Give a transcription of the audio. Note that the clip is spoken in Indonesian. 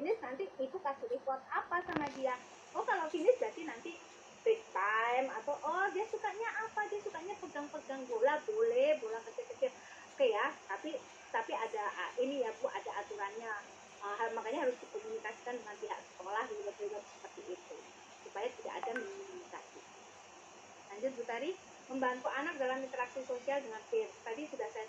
finish nanti ibu kasih report apa sama dia? Oh kalau finish berarti nanti break time atau oh dia sukanya apa? Dia sukanya pegang-pegang bola boleh bola kecil-kecil. Oke ya tapi tapi ada ah, ini ya bu ada aturannya. Uh, makanya harus dikomunikasikan dengan pihak sekolah juga seperti itu supaya tidak ada minimalisasi lanjut Bu Tari membantu anak dalam interaksi sosial dengan peers tadi sudah saya